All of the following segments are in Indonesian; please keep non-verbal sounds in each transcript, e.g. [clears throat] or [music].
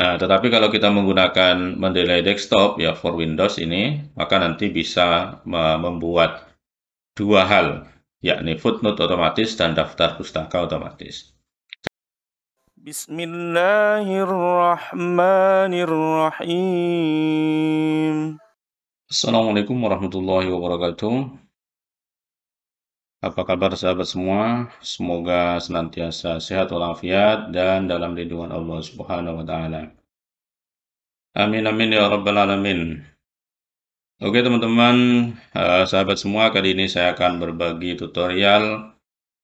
Nah, tetapi kalau kita menggunakan mendelay desktop ya for Windows ini, maka nanti bisa membuat dua hal, yakni footnote otomatis dan daftar pustaka otomatis. Bismillahirrahmanirrahim. Assalamualaikum warahmatullahi wabarakatuh. Apa kabar sahabat semua? Semoga senantiasa sehat walafiat dan dalam lindungan Allah Subhanahu wa taala. Amin amin ya rabbal alamin. Oke teman-teman, uh, sahabat semua, kali ini saya akan berbagi tutorial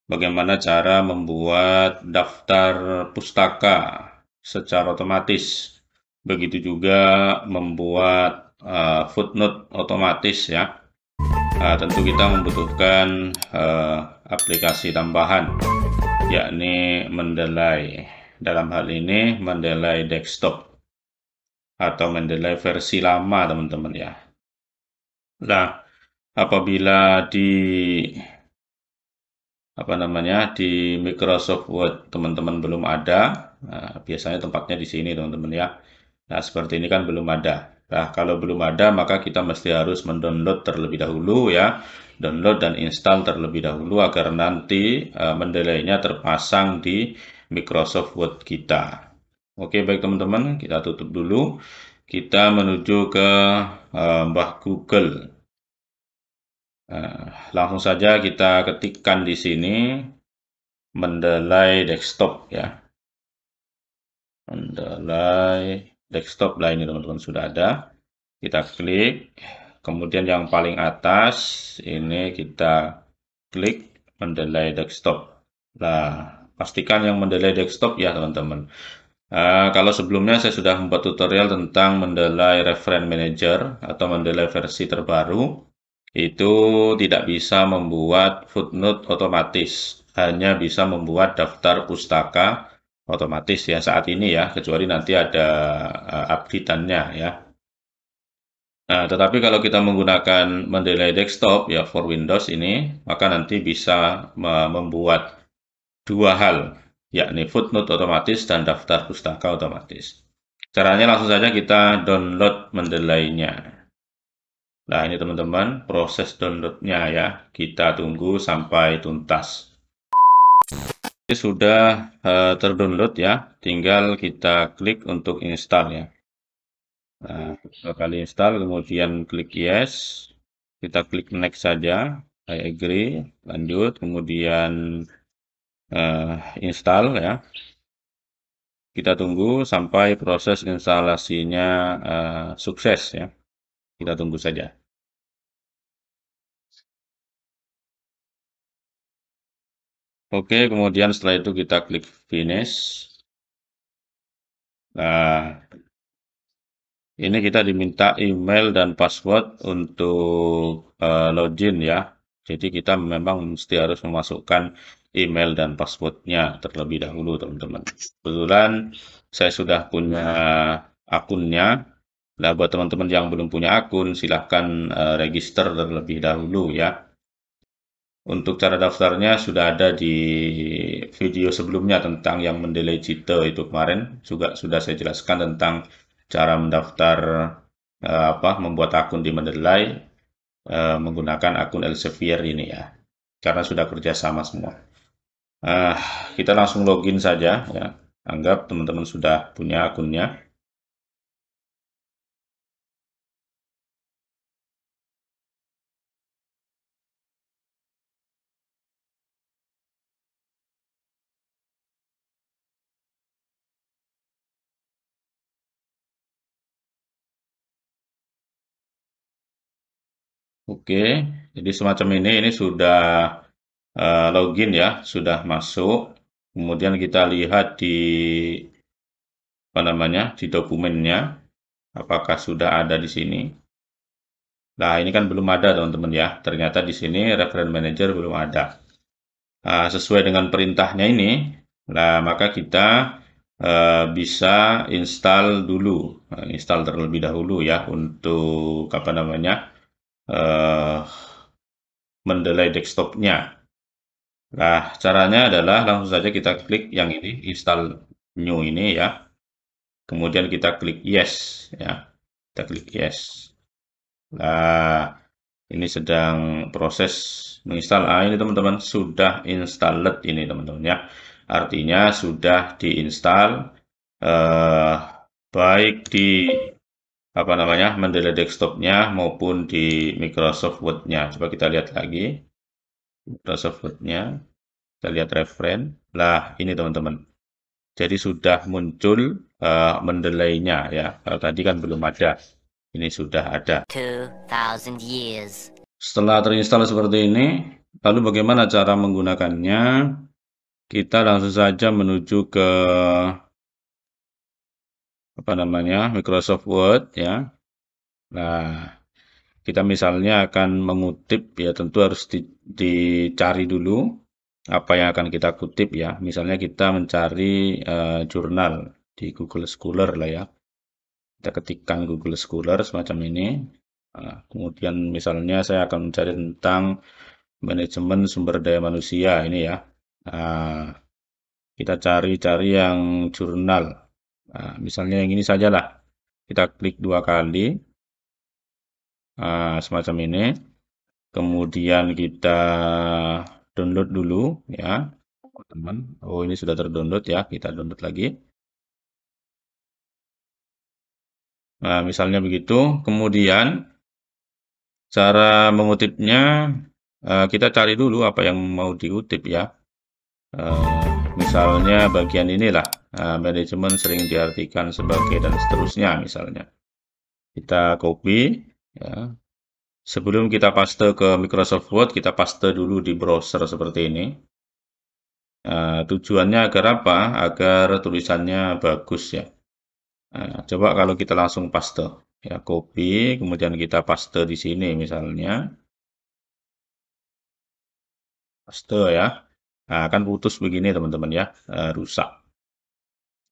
bagaimana cara membuat daftar pustaka secara otomatis. Begitu juga membuat uh, footnote otomatis ya Nah, tentu kita membutuhkan uh, aplikasi tambahan yakni Mendeley. Dalam hal ini Mendeley desktop atau Mendeley versi lama teman-teman ya. Nah, apabila di apa namanya di Microsoft Word teman-teman belum ada, nah, biasanya tempatnya di sini teman-teman ya. Nah, seperti ini kan belum ada. Nah, kalau belum ada, maka kita mesti harus mendownload terlebih dahulu ya. Download dan install terlebih dahulu agar nanti uh, mendelaynya terpasang di Microsoft Word kita. Oke, baik teman-teman, kita tutup dulu. Kita menuju ke uh, Mbah Google. Uh, langsung saja kita ketikkan di sini Mendeley desktop ya. Mendeley desktop lah ini teman-teman sudah ada. Kita klik. Kemudian yang paling atas ini kita klik mendelay desktop. Nah pastikan yang mendelay desktop ya teman-teman. Uh, kalau sebelumnya saya sudah membuat tutorial tentang mendelay reference manager atau mendelay versi terbaru itu tidak bisa membuat footnote otomatis. Hanya bisa membuat daftar pustaka otomatis ya saat ini ya, kecuali nanti ada uh, update-annya ya. Nah, tetapi kalau kita menggunakan mendelay desktop ya for Windows ini, maka nanti bisa membuat dua hal, yakni footnote otomatis dan daftar pustaka otomatis. Caranya langsung saja kita download mendelaynya. Nah, ini teman-teman, proses downloadnya ya. Kita tunggu sampai tuntas sudah uh, terdownload ya, tinggal kita klik untuk install ya. Nah, kali install, kemudian klik yes, kita klik next saja, I agree, lanjut, kemudian uh, install ya. Kita tunggu sampai proses instalasinya uh, sukses ya. Kita tunggu saja. Oke, kemudian setelah itu kita klik finish. Nah, ini kita diminta email dan password untuk uh, login ya. Jadi kita memang mesti harus memasukkan email dan passwordnya terlebih dahulu teman-teman. Kebetulan saya sudah punya akunnya. Nah, buat teman-teman yang belum punya akun, silahkan uh, register terlebih dahulu ya. Untuk cara daftarnya sudah ada di video sebelumnya tentang yang mendelay cheater itu kemarin juga sudah saya jelaskan tentang cara mendaftar uh, apa membuat akun di Mendeley uh, menggunakan akun Elsevier ini ya karena sudah kerjasama semua. Uh, kita langsung login saja ya. Anggap teman-teman sudah punya akunnya. Oke, jadi semacam ini, ini sudah uh, login ya, sudah masuk. Kemudian kita lihat di apa namanya di dokumennya, apakah sudah ada di sini. Nah, ini kan belum ada teman-teman ya. Ternyata di sini reference manager belum ada. Nah, sesuai dengan perintahnya ini, nah maka kita uh, bisa install dulu, uh, install terlebih dahulu ya untuk apa namanya uh, mendelay desktopnya. Nah, caranya adalah langsung saja kita klik yang ini, install new ini ya. kemudian kita klik yes ya. Kita klik yes. Nah, ini sedang proses menginstal. Ah, ini teman-teman sudah installed ini teman-teman ya. Artinya sudah diinstal eh, baik di apa namanya Mendeley desktopnya maupun di Microsoft Word-nya. Coba kita lihat lagi Microsoft Word-nya. Kita lihat referen. Lah, ini teman-teman. Jadi sudah muncul uh, mendelainya ya. Kalau tadi kan belum ada. Ini sudah ada. 2000 years. Setelah terinstall seperti ini, lalu bagaimana cara menggunakannya? Kita langsung saja menuju ke apa namanya Microsoft Word ya. Nah, kita misalnya akan mengutip ya tentu harus di, dicari dulu apa yang akan kita kutip ya. Misalnya kita mencari uh, jurnal di Google Scholar lah ya. Kita ketikkan Google Scholar semacam ini. Nah, kemudian misalnya saya akan mencari tentang manajemen sumber daya manusia ini ya. Nah, kita cari-cari yang jurnal Nah, misalnya yang ini sajalah. Kita klik dua kali. Nah, semacam ini. Kemudian kita download dulu ya. Teman. Oh, ini sudah terdownload ya. Kita download lagi. Nah, misalnya begitu. Kemudian cara mengutipnya eh, kita cari dulu apa yang mau diutip ya. Eh, misalnya bagian inilah Nah, manajemen sering diartikan sebagai dan seterusnya misalnya. Kita copy ya. Sebelum kita paste ke Microsoft Word, kita paste dulu di browser seperti ini. Nah, tujuannya agar apa? Agar tulisannya bagus ya. Nah, coba kalau kita langsung paste, ya copy, kemudian kita paste di sini misalnya. Paste ya. Nah, akan putus begini teman-teman ya, uh, rusak.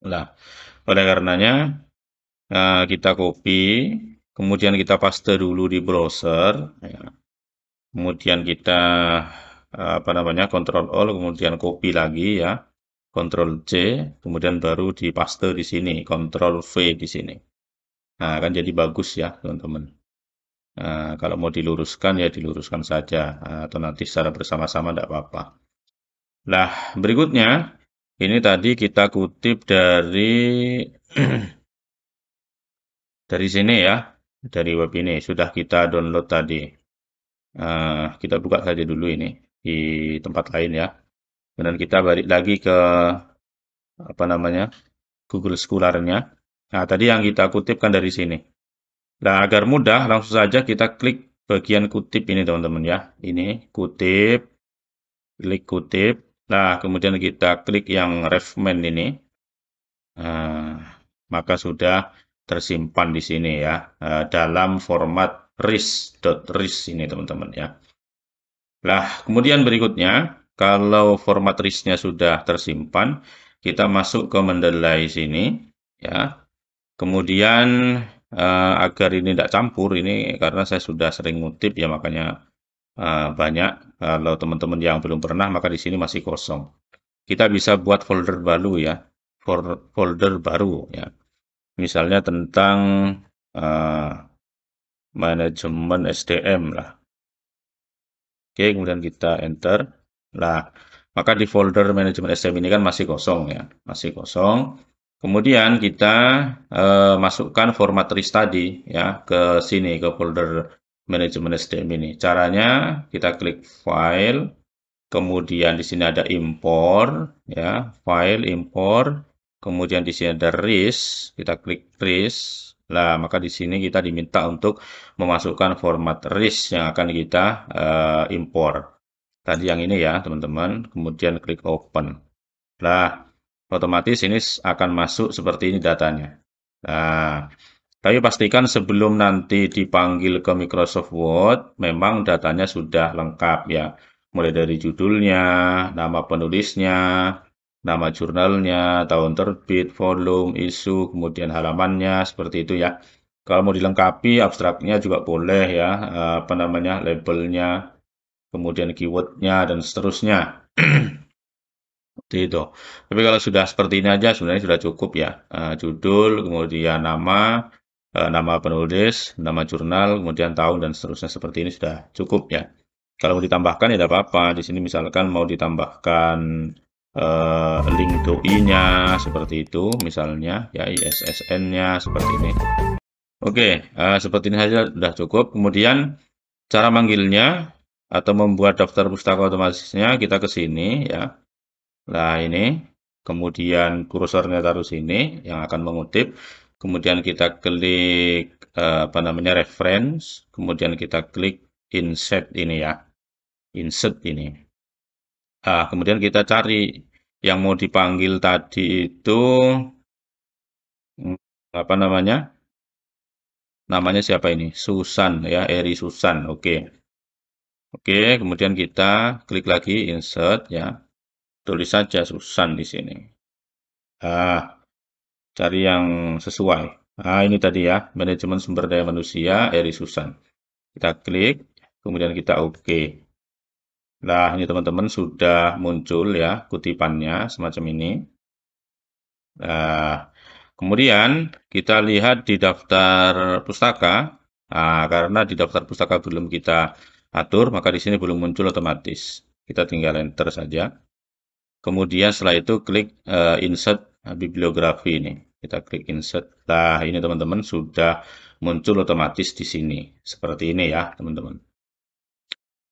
Nah, oleh karenanya uh, kita copy, kemudian kita paste dulu di browser, ya. kemudian kita uh, apa namanya Ctrl Alt, kemudian copy lagi ya, Ctrl C, kemudian baru di paste di sini, Ctrl V di sini. Nah, akan jadi bagus ya teman-teman. Nah, kalau mau diluruskan ya diluruskan saja, atau nanti secara bersama-sama tidak apa-apa. Nah, berikutnya ini tadi kita kutip dari [clears throat] dari sini ya, dari web ini sudah kita download tadi. Uh, kita buka saja dulu ini di tempat lain ya. Kemudian kita balik lagi ke apa namanya Google Scholar-nya. Nah, tadi yang kita kutipkan dari sini. Nah, agar mudah, langsung saja kita klik bagian kutip ini teman-teman ya. Ini kutip, klik kutip, Nah, kemudian kita klik yang refman ini, nah, maka sudah tersimpan di sini ya, eh, dalam format RIS.RIS ini teman-teman ya. Nah, kemudian berikutnya, kalau format RIS-nya sudah tersimpan, kita masuk ke Mendeley sini ya. Kemudian eh, agar ini tidak campur, ini karena saya sudah sering ngutip ya makanya uh, banyak. Kalau teman-teman yang belum pernah, maka di sini masih kosong. Kita bisa buat folder baru ya, folder baru ya. Misalnya tentang uh, manajemen SDM lah. Oke, kemudian kita enter. Lah, maka di folder manajemen SDM ini kan masih kosong ya, masih kosong. Kemudian kita uh, masukkan format RIS tadi ya ke sini ke folder manajemen SDM ini. Caranya kita klik file, kemudian di sini ada impor, ya, file impor, kemudian di sini ada RIS, kita klik RIS. Lah, maka di sini kita diminta untuk memasukkan format RIS yang akan kita uh, impor. Tadi yang ini ya, teman-teman. Kemudian klik open. Lah, otomatis ini akan masuk seperti ini datanya. Nah, tapi pastikan sebelum nanti dipanggil ke Microsoft Word, memang datanya sudah lengkap ya. Mulai dari judulnya, nama penulisnya, nama jurnalnya, tahun terbit, volume, isu, kemudian halamannya, seperti itu ya. Kalau mau dilengkapi, abstraknya juga boleh ya, apa namanya, labelnya, kemudian keywordnya, dan seterusnya. Seperti itu. Tapi kalau sudah seperti ini aja sebenarnya sudah cukup ya. Uh, judul, kemudian nama, uh, nama penulis, nama jurnal, kemudian tahun dan seterusnya seperti ini sudah cukup ya. Kalau mau ditambahkan ya tidak apa-apa. Di sini misalkan mau ditambahkan uh, link doi-nya seperti itu misalnya ya ISSN-nya seperti ini. Oke, uh, seperti ini saja sudah cukup. Kemudian cara manggilnya atau membuat daftar pustaka otomatisnya kita ke sini ya. Nah, ini kemudian kursornya taruh sini yang akan mengutip. Kemudian kita klik uh, apa namanya reference, kemudian kita klik insert ini ya insert ini. Nah, kemudian kita cari yang mau dipanggil tadi itu hmm, apa namanya? Namanya siapa ini? Susan ya, Eri Susan. Oke. Oke, kemudian kita klik lagi insert ya. Tulis saja Susan di sini. Ah, cari yang sesuai. Nah, ini tadi ya, manajemen sumber daya manusia Eri Susan. Kita klik, kemudian kita oke. Okay. Nah, ini teman-teman sudah muncul ya kutipannya semacam ini. Nah, kemudian kita lihat di daftar pustaka. Nah, karena di daftar pustaka belum kita atur, maka di sini belum muncul otomatis. Kita tinggal enter saja. Kemudian setelah itu klik uh, insert bibliografi ini. Kita klik insert. Nah, ini teman-teman sudah muncul otomatis di sini. Seperti ini ya, teman-teman.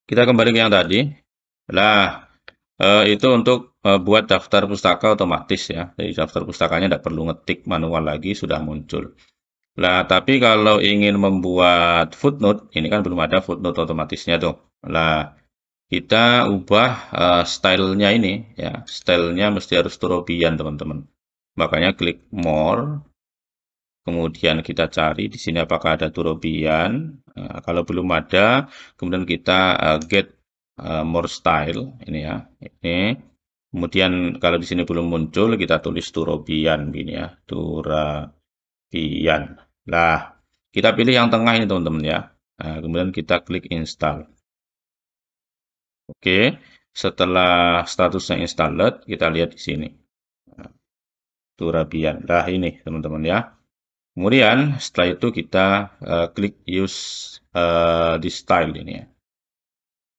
Kita kembali ke yang tadi. Nah, itu untuk eh, buat daftar pustaka otomatis ya. Jadi daftar pustakanya tidak perlu ngetik manual lagi, sudah muncul. Nah, tapi kalau ingin membuat footnote, ini kan belum ada footnote otomatisnya tuh. Nah, kita ubah uh, stylenya ini ya. Stylenya mesti harus Turobian teman-teman. Makanya klik more. Kemudian kita cari di sini apakah ada Turobian. Nah, kalau belum ada, kemudian kita uh, get uh, more style ini ya. Ini kemudian kalau di sini belum muncul kita tulis Turobian gini ya. Turabian. Nah, kita pilih yang tengah ini teman-teman ya. Nah, kemudian kita klik install. Oke, setelah statusnya installed, kita lihat di sini. Turabian. Nah, ini teman-teman ya. Kemudian setelah itu kita uh, klik use uh, di style ini ya.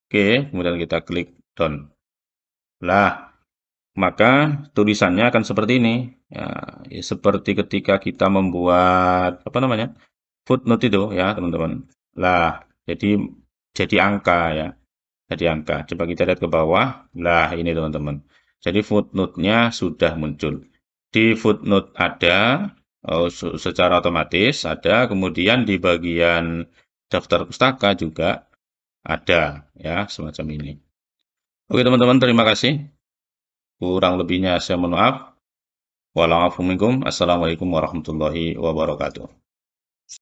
Oke, kemudian kita klik done. Lah, maka tulisannya akan seperti ini. Ya, ya, seperti ketika kita membuat apa namanya? footnote itu ya, teman-teman. Lah, jadi jadi angka ya. Jadi angka. Coba kita lihat ke bawah. Lah, ini teman-teman. Jadi footnote-nya sudah muncul. Di footnote ada oh, secara otomatis ada, kemudian di bagian daftar pustaka juga ada ya semacam ini. Oke teman-teman terima kasih. Kurang lebihnya saya mohon maaf. Wassalamualaikum warahmatullahi wabarakatuh.